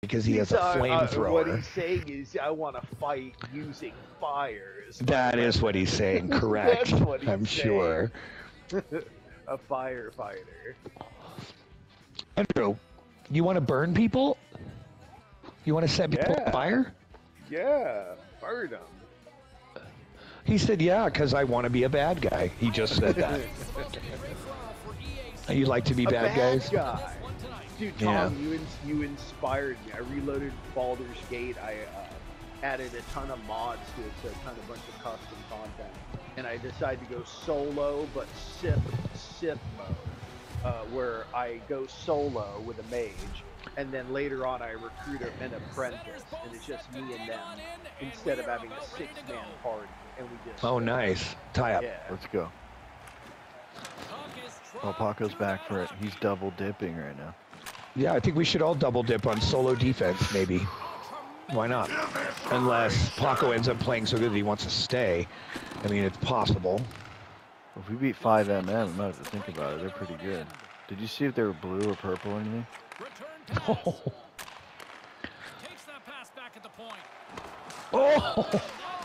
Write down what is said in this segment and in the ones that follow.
because he has a He's, uh, What he's saying is, I want to fight using fire. is my That is what he's saying, correct. That's what he's I'm saying. sure. a firefighter. Andrew, you want to burn people? You want to set people Yeah. on fire? Yeah, burn him. He said, yeah, because I want to be a bad guy. He just said that. you like to be A bad, guys? guy. Dude, Yeah. Tom, you ins- you inspired me. I reloaded Baldur's Gate. I uh, added a ton of mods to it, so a ton of bunch of custom content. And I decided to go solo, but Sith Sith mode, uh, where I go solo with a mage, and then later on I recruit an apprentice, and it's just me and them instead of having a six-man party. And we just Oh, nice. Tie up. yeah. Let's go. Oh, Paco's back for it. He's double dipping right now. Yeah, I think we should all double dip on solo defense, maybe. Why not? Unless Paco ends up playing so good that he wants to stay. I mean, it's possible. If we beat 5MM, I'm gonna have to think about it. They're pretty good. Did you see if they were blue or purple or anything? Oh, Takes that pass back at the point. oh That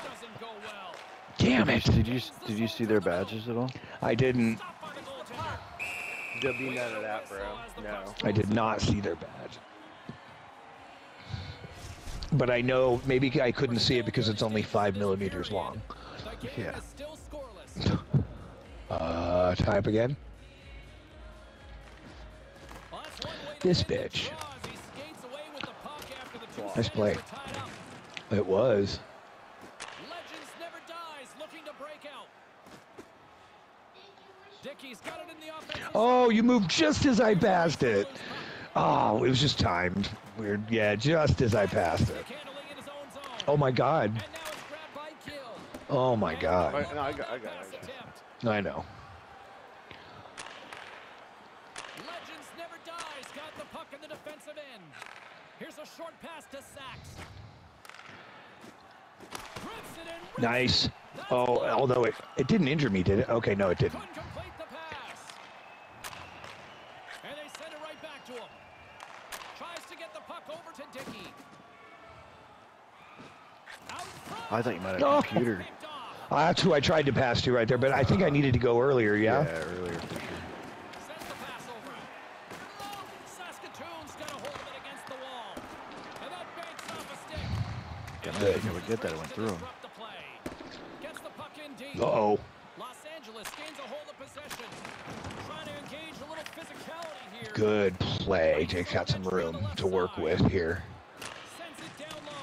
doesn't go well. damn Did it. you, did you did you see their badges at all? I didn't. There'll be none of that, bro. No. I did not see their badge. But I know maybe I couldn't see it because it's only five millimeters long. Yeah. is still scoreless. Uh, tie up again. Well, that's one way This to end the bitch. draw as he skates away with the puck after the two Nice play. were tied up. It was. Legends never dies, looking to break out. Dickey's got it in the offensive Oh, you moved just as I passed it. Oh, it was just timed. Weird. Yeah, just as I passed it. handling in his own zone. Oh my god. And now it's grabbed by Gill. Oh my I, god. no, I got, I got, I Pass got. I know. Legends never dies. Got the puck in the defensive end. Here's a short pass to Sachs. Drifts it in. Nice. Oh, although it, it didn't injure me, did it? Okay, no, it didn't. Couldn't complete the pass. And they send it right back to him. Tries to get the puck over to Dickey. I thought you might have Oh. computer. Picked. Uh, that's who I tried to pass to right there, but I think I needed to go earlier, yeah? Yeah, earlier for sure. Sends the pass over. Saskatoon's got a hold of it against the wall. And that banks off a stick. Yeah, I didn't think I would get that. It went through him. Disrupt Good play. Jake's got some room to work with here. Sends it down low.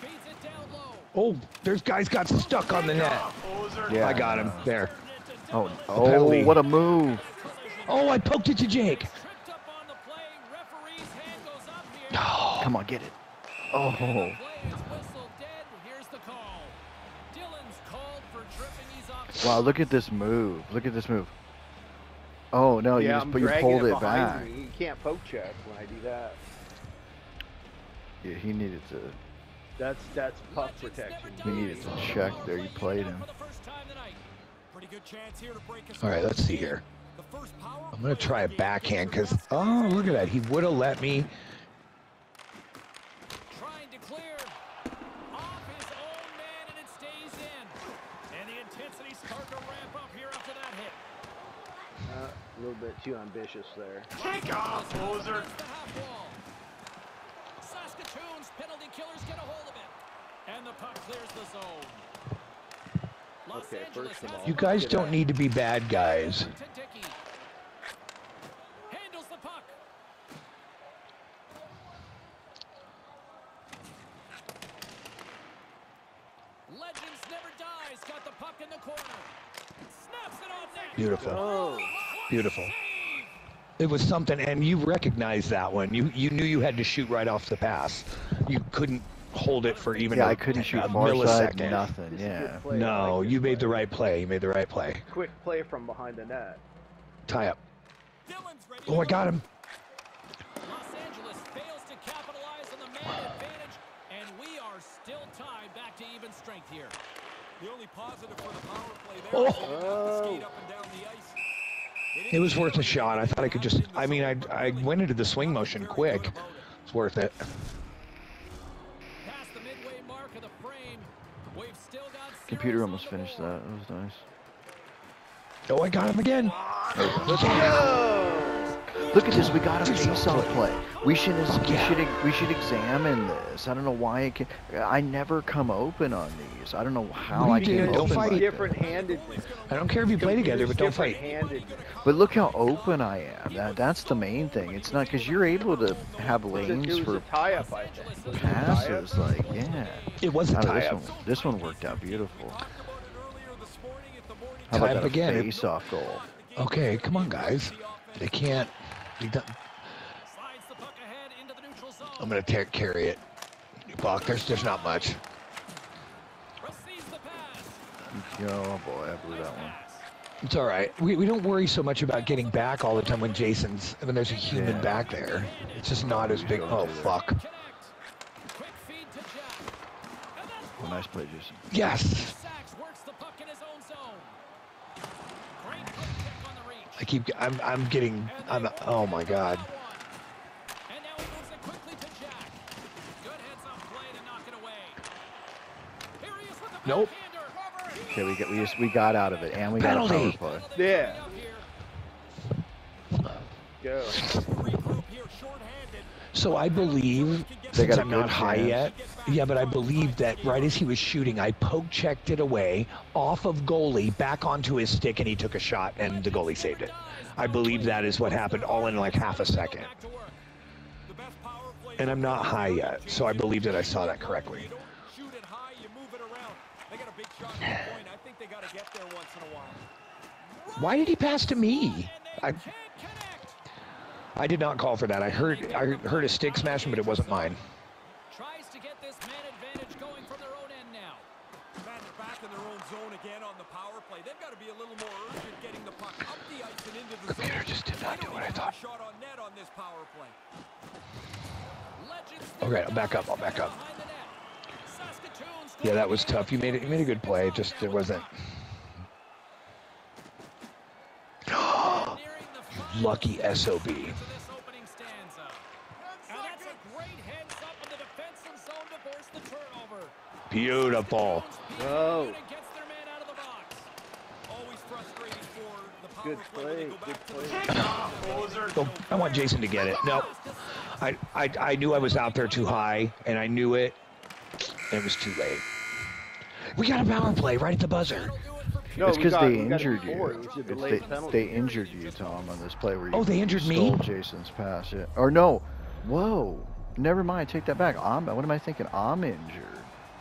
Feeds it down low. Oh, there's guys got stuck on the net. Yeah, I got him. There. Oh, oh, what a move! Oh, I poked it to Jake. Tripped up on the play. Referee's hand goes up here. Oh, Come on, get it. Oh, Play is whistled dead. Here's the call. Dylan's called for tripping. He's off. wow! Look at this move. Look at this move. Oh no, you yeah, just I'm but you dragging pulled it, it behind back. me. You can't poke check when I do that. Yeah, he needed to. That's that's puck protection. He needed to check there. You played him. For the first time tonight. Pretty good chance here to break us All right, let's see here. The first power I'm going to try a of the game. backhand because, oh, look at that. He would have let me. Trying to clear off his own man, and it stays in. And the intensity's starting to ramp up here after that hit. Uh, a little bit too ambitious there. Take off, loser. The half wall. Saskatoon's penalty killers get a hold of it. And the puck clears the zone. Los Okay, Angeles first of all, You guys don't out. need to be bad guys. to Dickey. Handles the puck. Legends never dies. Got the puck in the corner. Snaps it on net. Beautiful. Oh, Beautiful. It was something, and you recognized that one. You you knew you had to shoot right off the pass. You couldn't hold it for even Yeah, a, I couldn't shoot a far side. millisecond. Nothing. Yeah. play. No, like you made the right play. You made the right play. Quick play from behind the net. Tie up. Oh, I got him. Los Angeles fails to capitalize on the man advantage, and we are still tied back to even strength here. The only positive for the power play there Oh. is they didn't have to skate up and down the ice. They It was worth a shot. I thought I could just. got in the I mean, I I went into the swing motion quick, good about it. It's worth it. Past the midway mark of the frame. We've still got Computer almost finished that. board. That was nice. Oh, I got him again. Let's go. Look at this. We got a face-off play. We should we should we should examine this. I don't know why it can. I never come open on these. I don't know how What I do you came do? Don't open fight. like Different this. handedness. I don't care if you play together, but don't fight. Handed. But look how open I am. That that's the main thing. It's not because you're able to have lanes was for tie-up, I think. passes. Like yeah. It was a How did tie this up. one? This one worked out beautiful. Talked about it earlier this morning at the morning How about Tie up that again. It- face-off goal? Okay, come on, guys. They can't. They Slides the puck ahead into the neutral zone. I'm gonna tear, carry it. Buck, there's there's not much. Receives the pass. Oh boy, I blew that one. It's all right. We, we don't worry so much about getting back all the time when Jason's when there's a human Yeah. back there. It's just not as big. Oh fuck. Connect. Quick feed to Jack. And that's Oh, nice play, Jason. Yes. Sachs works the puck in his own zone. Great quick check on the reach. I keep. I'm. I'm getting. I'm. Oh my god. And now he moves it quickly to Jack. Good heads-up play to knock it away. Here he is with the Nope. Okay, we got we just we got out of it, and we got a Penalty. power play. Yeah. Go. regroup here, shorthanded. So I believe, They since got a I'm not high chance. yet, yeah, but I believe that right as he was shooting, I poke checked it away off of goalie back onto his stick, and he took a shot, and the goalie saved it. I believe that is what happened, all in like half a second. Back to work. The best power play. And I'm not high yet, so I believe that I saw that correctly. don't shoot it high, you move it around. They got a big shot from the point. I think they got to get there once in a while. Why did he pass to me? I. I did not call for that. I heard I heard a stick smashing, but it wasn't mine. Tries to get this man advantage going from their own end now. Man, they're back in their own zone again on the power play. They've got to be a little more urgent getting the puck up the ice and into the Computer zone. just did not They do what I thought. have shot on net on this power play. Legends Okay, I'll back up. I'll back up. behind the net. Saskatoon's Yeah, that was tough. You made it. You made a good play. Just it wasn't. Frustrating SOB. Beautiful. power Good play. when they play. go Good play. the Oh, I want Jason to get it. No, I, I I knew I was out there too high, and I knew it. It was too late. We got a power play right at the buzzer. No, it's because they injured you. It It's delayed they, they injured you, Tom, on this play where you Oh, they injured me? stole Jason's pass. Yeah. Or no, whoa, never mind. Take that back. I'm. What am I thinking? I'm injured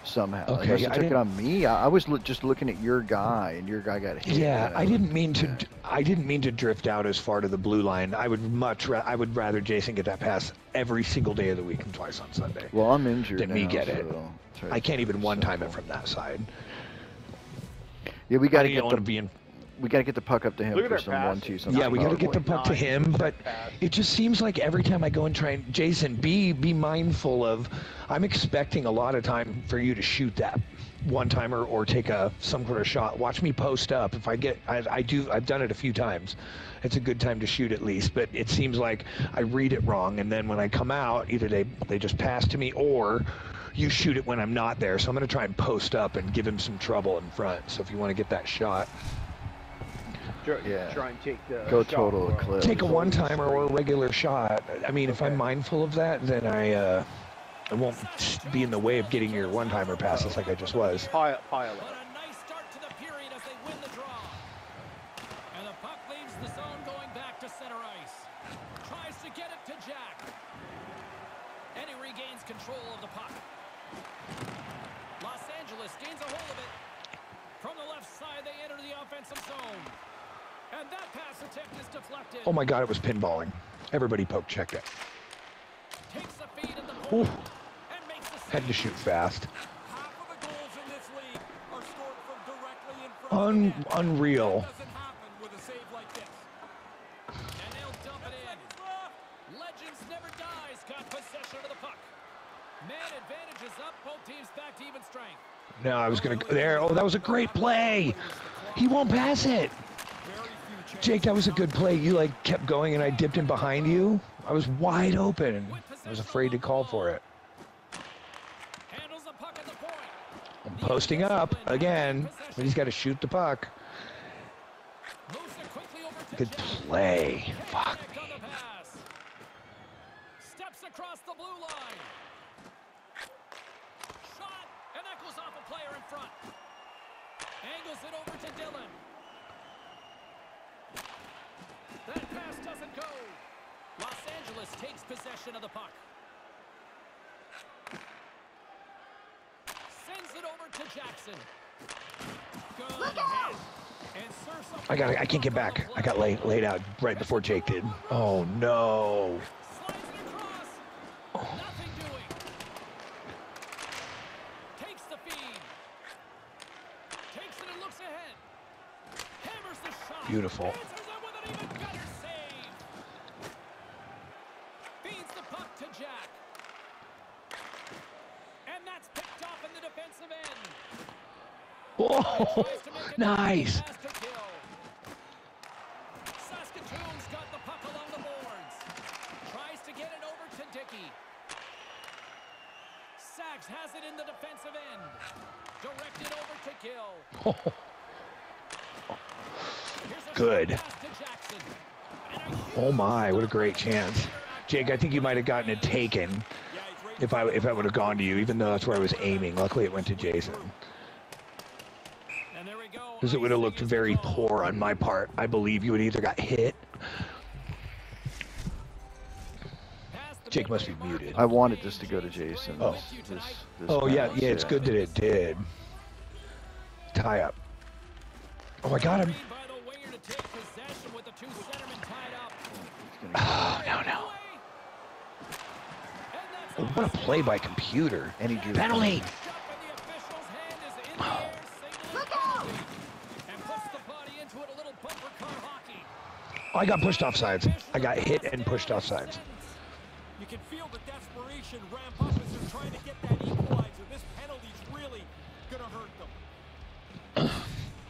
somehow. Okay, Unless you I took it didn't- on me. I, I was loo- just looking at your guy, and your guy got hit. Yeah, and I didn't mean to. yeah. d- I didn't mean to drift out as far to the blue line. I would much. Ra- I would rather Jason get that pass every single day of the week and twice on Sunday. Well, I'm injured. Didn't me get it. so it's very I can't even one time it from that side. Yeah, we got to get don't the be in. we got to get the puck up to him Look at for some passing. one two. some Yeah, we got to get the puck to him, but it just seems like every time I go and try and Jason, be be mindful of. I'm expecting a lot of time for you to shoot that one timer or take a some sort of shot. Watch me post up. If I get, I, I do. I've done it a few times. It's a good time to shoot at least, but it seems like I read it wrong, and then when I come out, either they they just pass to me or. You shoot it when I'm not there, so I'm going to try and post up and give him some trouble in front. So if you want to get that shot, Try, Yeah. try and take the Go shot total eclipse. take a one timer or a regular shot. I mean, if I'm mindful of that, then I uh, I won't be in the way of getting your one timer passes like I just was. Pile, pile But up. a nice start to the period as they win the draw. And the puck leaves the zone going back to center ice. Tries to get it to Jack. And he regains control of the puck. Los gains a hold of it. From the left side, they enter the offensive zone. And that pass attempt is deflected. Oh my God, it was pinballing. Everybody poke checked it. Takes the feed in the Oof. point. And makes the Had to shoot fast. Half of the goals in this league are scored from directly in front of the net. unreal. That doesn't happen with a save like this. And they'll dump it in. Legends never dies. Got possession of the puck. Man advantage is up. Both teams back to even strength. No, I was gonna go there. Oh, that was a great play. He won't pass it. Jake, that was a good play. You like kept going, and I dipped in behind you. I was wide open. I was afraid to call for it. I'm posting up again, he's got to shoot the puck. To Good play. Fuck connect me. on the pass. Steps across the blue line. Shot, and that goes off a player in front. Angles it over to Dylan. That pass doesn't go. Los Angeles takes possession of the puck. Sends it over to Jackson. Good hit. And I got. I can't get back. I got laid laid out right before Jake did. Oh no. Slides it across. Nothing doing. Takes the feed. Takes it and looks ahead. Hammers the shot. Beautiful. Answers it with an even better save. Feeds the puck to Jack. And that's picked off in the defensive end. Whoa. Tries to make it Nice. pass to kill. Saskatoon's got the puck along the boards. Tries to get it over to Dickey. Sachs has it in the defensive end. Directed over to Gill. Here's a Good. short pass to Jackson. And a Oh my, what a great chance. Jake, I think you might have gotten it taken Yeah, he's right if I if I would have gone to you, even though that's where I was aiming. Luckily, it went to Jason. And there we go. Because it would have looked very poor on my part. I believe you would either got hit. Jake must be muted. I wanted this to go to Jason. Oh. This, this, this Oh yeah, yeah. It's good that it did. Tie up. Oh, I got him. Oh no no. Away. And that's what a play by computer. And he drew Penalty. Shot by the official's hand is in the air, signaling penalty. And puts the body into it, a little bumper car hockey. I got pushed off sides. I got hit and pushed off sides. You can feel the desperation ramp up as they're trying to get that equalizer. This penalty's really gonna hurt them.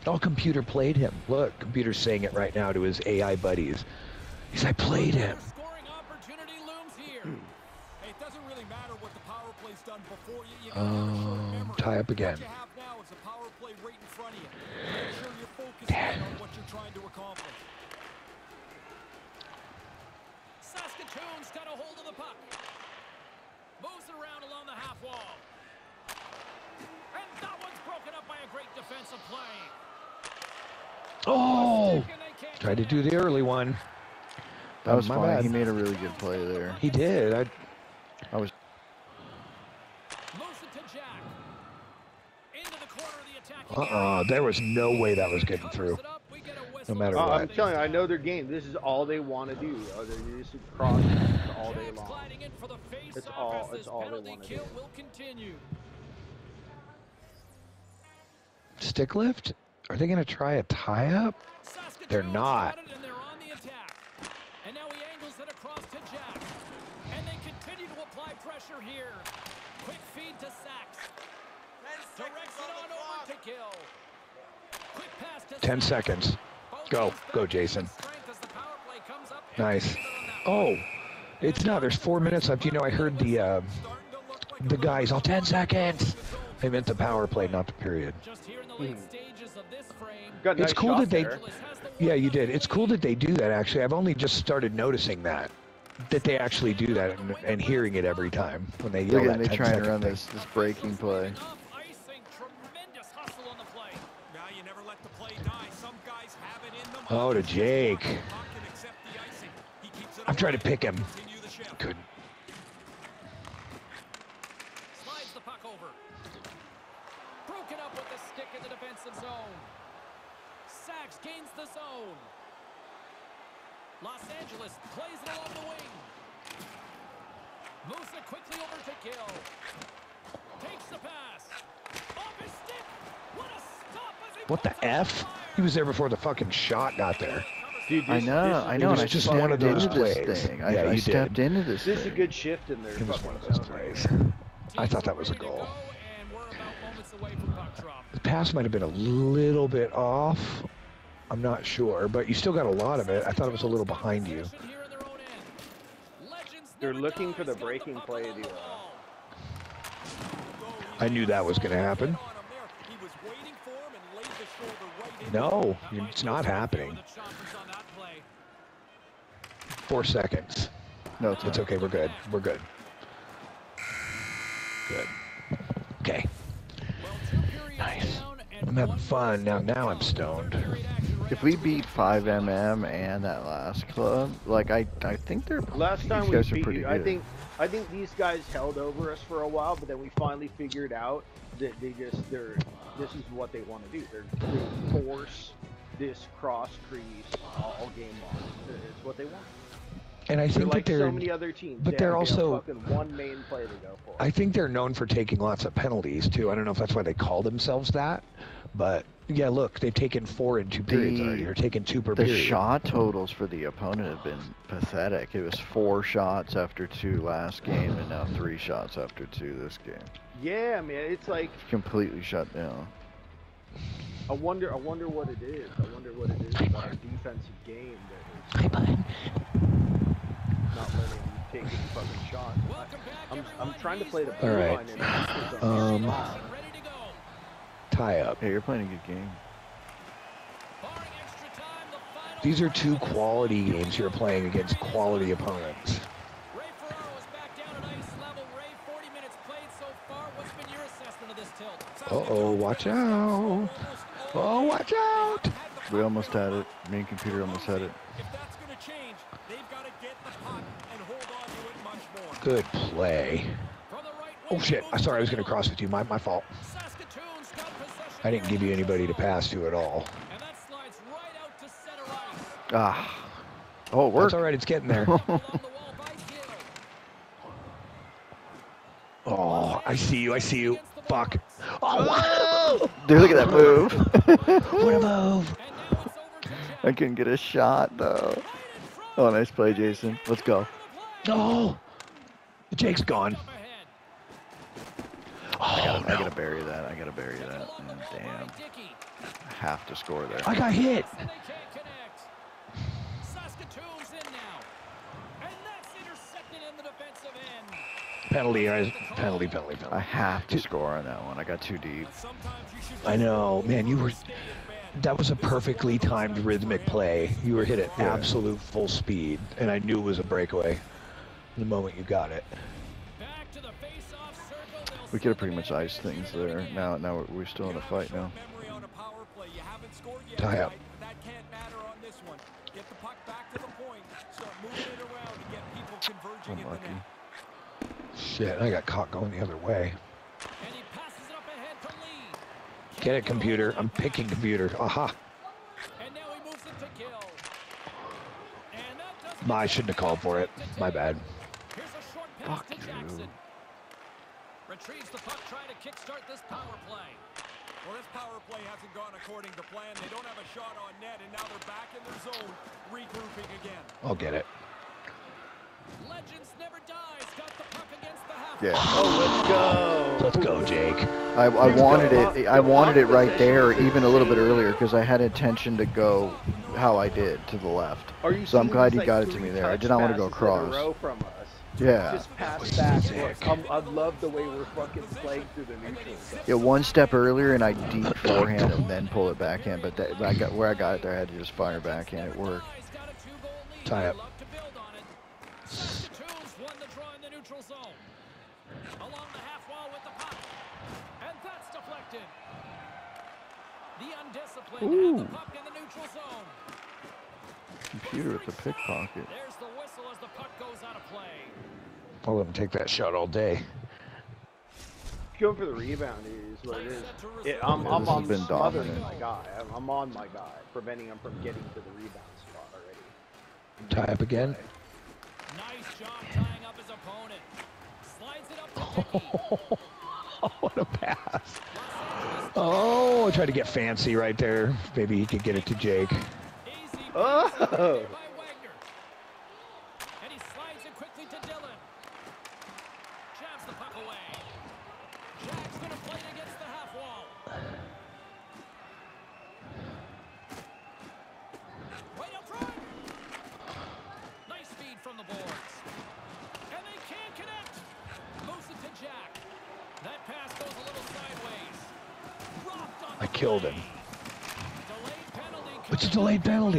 Oh, computer played him. Look, computer's saying it right now to his AI buddies. He's I played him. Scoring opportunity looms here. It doesn't really matter what the power play's done before you. you gotta have a short Um, tie up again. What you have now is a power play right in front of you. Make sure you're focused in on what you're trying to accomplish. Saskatoon's got a hold of the puck. Moves it around along the half wall. And that one's broken up by a great defensive play. Oh, tried to do the early one. That was my fine. bad. He made a really good play there. He did. I, I was Moves it to Jack. Into the corner of the attacking uh-uh. There was no way that was getting through. it up, we get a whistle. matter Uh, what. I'm telling you, I know their game. This is all they want to do. Uh, They just cross all day Jags long. gliding in for the face It's all- as it's all they penalty wanna do. Stick lift? Are they going to try a tie up? They're not. Pressure here. Quick feed to Sachs. Directs it on over to Gill. Quick pass to 10 Sachs. seconds. Go. Go, Jason. strength as the power play comes up and Nice. leaves it on that one. Oh, it's not. There's four minutes left. You know, I heard the uh, Starting to look like the guys all 10 seconds. They meant the power play, not the period. Just here in the late stages of this frame. Got a It's cool that they- there. Angeles Yeah, you did. It's cool that they do that. Actually, I've only just started noticing that. That they actually do that and, and hearing it every time when they yell look at that they 10 trying to second run thing. this this breaking play. Enough icing, tremendous hustle on the play. Now you never let the play die. Some guys have it in them. Oh, to Jake. walk the puck and accept the icing. He keeps it I'm trying to pick him. Continue. Couldn't. Slides the puck over. Broken up with the stick in the defensive zone. Sachs gains the zone. Los Angeles plays it along the wing. Moves it quickly over to Gill. Takes the pass. Off his stick. What a stop What the F? He was there before the fucking shot got there. Dude, I know, this is- I It know, was I just stepped one of those this plays. thing. I, Yeah, I you stepped did. into this. This is a good shift in there. It was one of those plays. I thought that was a Teams are ready to goal. go, and we're about moments away from puck drop. The pass might have been a little bit off. I'm not sure, but you still got a lot of it. I thought it was a little behind you. Here in their own end. Legends They're looking for the breaking play along to, the uh, wall. Although he I knew that was gonna happen. on him there. He was waiting for him and laid the shoulder right into No, it's not happening. with the choppers on that play. Four seconds. No, it's, It's okay. We're good. We're good. Good. Okay. Well, two periods Nice. Down and I'm having fun. Now, now I'm stoned. Third period action right If we beat 5mm and that last club, like I, I think they're Last these time we guys are beat pretty you, good. I think I think these guys held over us for a while, but then we finally figured out that they just they're this is what they want to do. They're they force this cross crease all, all game long. It's what they want. And I They're think like that they're. many other teams. but They they're have- they have also- one main play to go for. I think they're known for taking lots of penalties too. I don't know if that's why they call themselves that, but yeah, look, they've taken four in two periods The- already. They're taking two per the period. shot totals for the opponent have been pathetic. It was four shots after two last game, and now three shots after two this game. yeah, man. It's like Completely shut down. I wonder. I wonder what it is. I wonder what it is about our defensive game that Hi, bud. is not letting them take any fucking shots. I- Welcome back, I'm. I'm trying to play the ready. blue All right. line and it's just a- Um, Ready to go. Tie up. Hey, you're playing a good game. Barring extra time, the final These are two quality games you're playing against quality opponents. Ray Ferraro is back down at ice level. Ray, 40 minutes played so far. What's been your assessment of this tilt? Uh oh, watch out. Oh, watch out. We almost had it. Me and computer almost had it. If that's going to change, they've got to get the puck and hold on to it much more. Good play. From the right Oh shit. I'm sorry I was gonna cross with you. My my fault. Saskatoon's got possession I didn't give you anybody to pass to at all. And that slides right out to center ice. Ah. Oh, it That's all right. It's getting there. Along the wall by Gill. Oh, I see you. I see you. Fuck. Oh, wow. Dude, look at that move. What a move. And now it's over to Jack. I couldn't get a shot though. Right in front. Oh, nice play, Jason. Let's go. Oh, Jake's gone. Up ahead. I Oh, gotta, I gotta bury that. I gotta bury that. the Man, damn. I have to score there. I got hit. And they can't connect. Saskatoon's in now. And that's intercepted in the defensive end. Penalty, guys. Penalty, penalty, I have to score on that one. I got too deep. Sometimes you should I know, man. You were. stay in bed. That was a perfectly timed rhythmic play. You were hit at Yeah. absolute full speed, and I knew it was a breakaway the moment you got it. Back to the face-off circle. We could send have pretty much in. iced things there. Now, now we're, we're still in a fight now. Memory on a power play. You haven't scored yet, Tie up. that can't matter on this one. Get the puck back to the point. Start moving it around and get people converging in the Unlucky. net. Shit, I got caught going the other way. And he passes it up ahead to Lee. Get it, computer. I'm picking computer. Aha. And now he moves it to Gill. And that doesn't I shouldn't have called for it. My bad. Fuck to you. Jackson. Retrieves the puck, trying to kickstart this power play. Well, this power play hasn't gone according to plan. They don't have a shot on net, and now they're back in their zone, regrouping again. I'll get it. Legends never dies. Got the puck against the half. Yeah. Oh, let's go. Let's go, Jake. I, I wanted it. I wanted it right there, even a little bit earlier, because I had intention to go how I did to the left. Are you So I'm glad you got it to me there. I did not want to go passes in a across. Row from us. Yeah. Just pass was back. sick. I'm, I love the way we're fucking playing through the neutral zone. Yeah, one step earlier, and I deep forehand and then pull it backhand. But that, I got where I got it there, I had to just fire backhand. It worked. Guys got a two-goal lead. Tie up. love to build on it. Saskatoon's won the draw in the neutral zone. Along the half wall with the puck. And that's deflected. The undisciplined have Ooh. Computer with the pickpocket. There's the whistle as the puck goes out of play. I'll let him take that shot all day. Going for the rebound is what it is. It. I'm, Yeah, I'm, this been smothering dominant. my guy. I'm, I'm on my guy, preventing him from getting to the rebound spot already. Tie up again. Nice job tying up his opponent. Slides it up to Dickey. what a pass. Oh, I tried to get fancy right there. Maybe he could get it to Jake. Easy Oh! pass there by Wagner. And he slides it quickly to Dillon. Jabs the puck away. Jack's gonna play it against the half wall. Right up front. Nice feed from the boards. I killed him. Delayed penalty. It's a coming delayed up. penalty. Hell yeah. Quick feed to Dickey. And the goaltender gets to the bench for the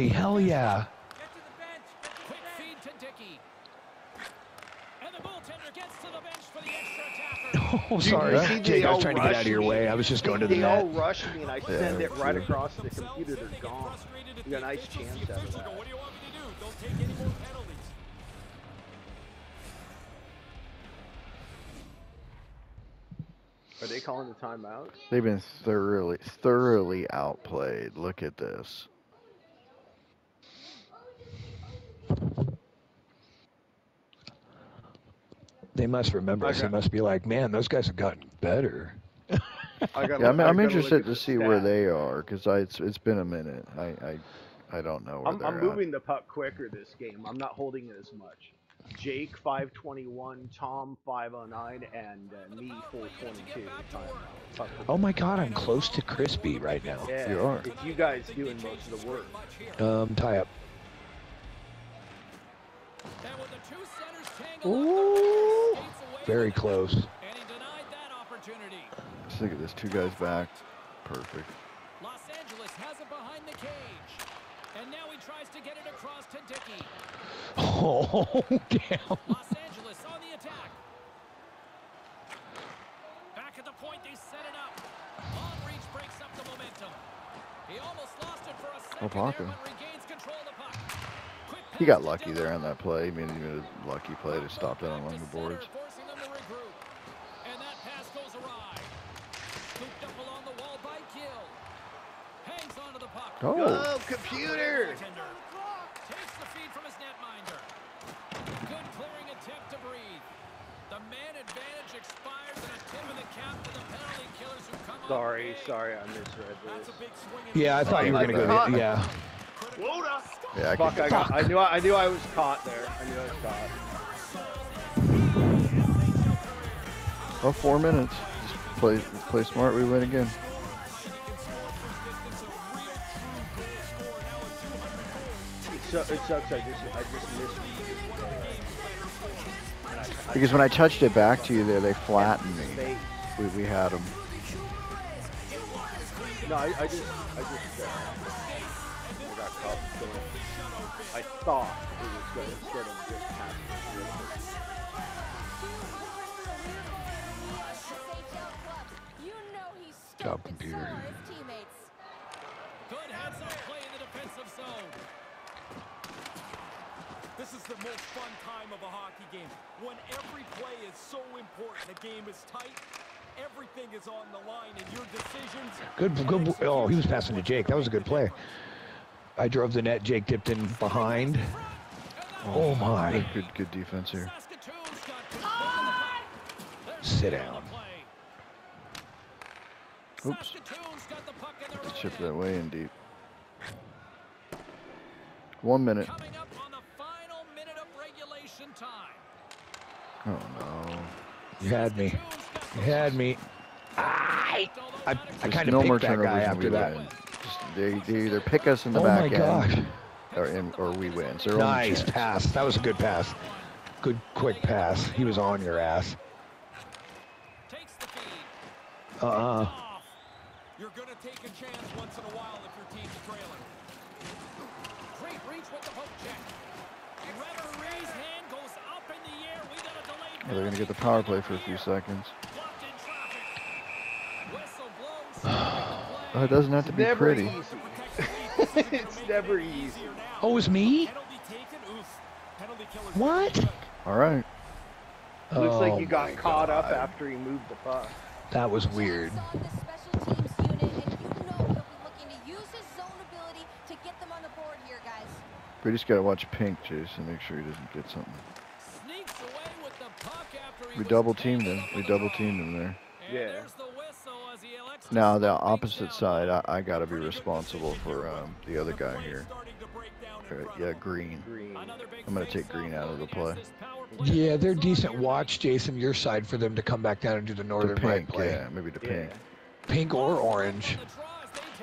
extra attacker. Oh, sorry. you Jake, I was trying to get out of your me. way. I was just going to the They all rush me and I send Yeah, it right true. across the computer. They're gone. You got a nice chance out of that. What do you want me to do? Don't take any more penalties. Are they calling the timeout? They've been thoroughly, thoroughly outplayed. Look at this. They must remember us. They must be like, man, those guys have gotten better. I got. Yeah, I'm, I I'm interested to see the where they are because it's, it's been a minute. I I, I don't know where I'm, I'm at. moving the puck quicker this game. I'm not holding it as much. Jake 521, Tom 509, and uh, me 422. Time Oh my god, I'm close to crispy right now. yeah, You are. It's you guys doing most of the work. Um, tie up. And with the two centers tangled up, Ooh, skates away very close. And he denied that opportunity. Let's look at this. Two guys back. Perfect. Los Angeles has it behind the cage. And now he tries to get it across to Dickey. Oh, damn. Los Angeles on the attack. Back at the point, they set it up. Long reach breaks up the momentum. He almost lost it for a second oh, Parker. there, but regains control of the puck. He got lucky there on that play. He made even a lucky play to stop that Back along to the boards. center, forcing them to regroup. And that pass goes awry. Scooped up along the wall by Gill. Hangs onto the puck. Oh, Go, computer! Goaltender Takes the feed from his netminder. Good clearing attempt to breathe. The man advantage expires and a tip of the cap to the penalty killers Oh. who come up Sorry, big. sorry, I misread That's a this. big swing. Yeah, I miss. thought you were gonna go. Caught. The, yeah. yeah. I Fuck, I got. I knew. I, I knew I was caught there. I knew I was caught. oh, four minutes. Just play play smart. We win again. Su- it sucks. I just. I just missed. Because when I touched it back to you there, they flattened me. They, We, we had them. no, I, I just. I just. Uh, I got caught going. I thought it was good instead of just happening. You Job, computer. his teammates. Good heads-up play in the defensive zone. This is the most fun time of a hockey game. When every play is so important, the game is tight, everything is on the line, and your decisions. Good, good. Oh, he was passing to Jake. That was a good play. I drove the net. Jake dipped in behind. Oh, oh my. Good, good, good defense here. Saskatoon's got control of the puck. There's Sit the on the down. Oops. Saskatoon's got the puck in their own Chip that way in deep. One minute. Coming up on the final minute of regulation time. Oh no. You had me. You had me. I, I, I kind of no more picked that turnovers guy after that. win. Just, they, they either pick us in the Oh back my end gosh. or, in, or we win. It's Nice pass. That was a good pass. Good, quick pass. He was on your ass. Takes the feed. Uh-uh. You're going to take a chance once in a while if your team's trailing. Great reach with the poke check. Referee's hand goes up in the air. We got Yeah, they're gonna get the power play for a few seconds. Blocked in traffic. Whistle blows. stopping the Oh, it doesn't have to be pretty. it's never easy. Oh, it was me? Penalty taken. Oof. Penalty killers. What? All right. Looks Oh like you oh got my caught up after he moved the puck. That was weird. Jack's on the special teams unit, and you know he'll be looking to use his zone ability to get them on the board here, guys. We just gotta watch Pink, Jason. Make sure he doesn't get something. Sneaks away with the puck after he We double teamed tangled him. We double teamed him there. Yeah. there's the whistle as he elects to Now the opposite side, I, I gotta be responsible for um, the other guy here. Starting to break down in front yeah. Green. Green. Another big I'm gonna take Green out of the play. this power play Yeah, they're decent watch, Jason, your side for them to come back down and do the northern right Pink, play. yeah, maybe the Pink. Pink or orange.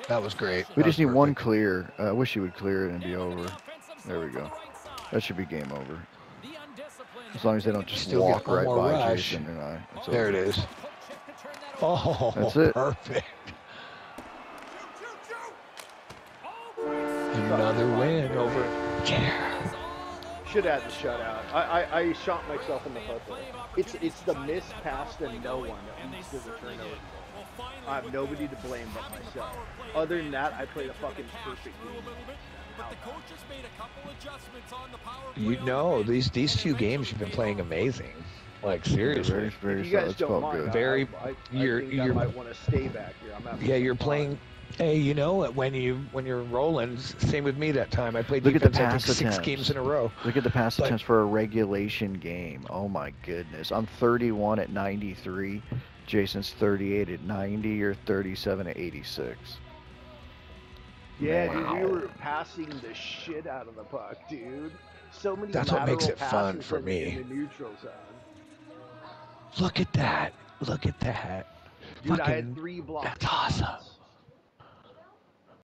That was great. We just was need one clear. Uh, I wish he would clear it and be Down in the over. There we go. the right side. That should be game over. As long as they don't just Still walk right by rush. Jason and I. There it is. Oh, that's it. Perfect. Another win over. Yeah. Should add the shutout. I, I, I shot myself in the foot. It's it's the miss pass and no one that leads to the turnover. I have nobody to blame but myself. Other than that, I played a fucking perfect game. But the coaches made a couple adjustments on the power You know these these two games you've been playing amazing. Like seriously. Very, If very you solid. guys don't mind, good. Very- I, I, you're- think you're- I might want to stay back here. I'm having Yeah, you're fun. playing. Hey, you know when you when you're rolling, same with me that time. I played Look at the defense I think pass six attempts. games in a row. Look at the pass But- attempts for a regulation game. Oh my goodness. I'm 31 at 93. Jason's 38 at 90. You're 37 at 86. Yeah, Wow. dude, we were passing the shit out of the puck, dude. So many. That's what makes it fun for me. In the neutral zone. Look at that. Look at that. Dude, I Fucking- had three blocked that's awesome.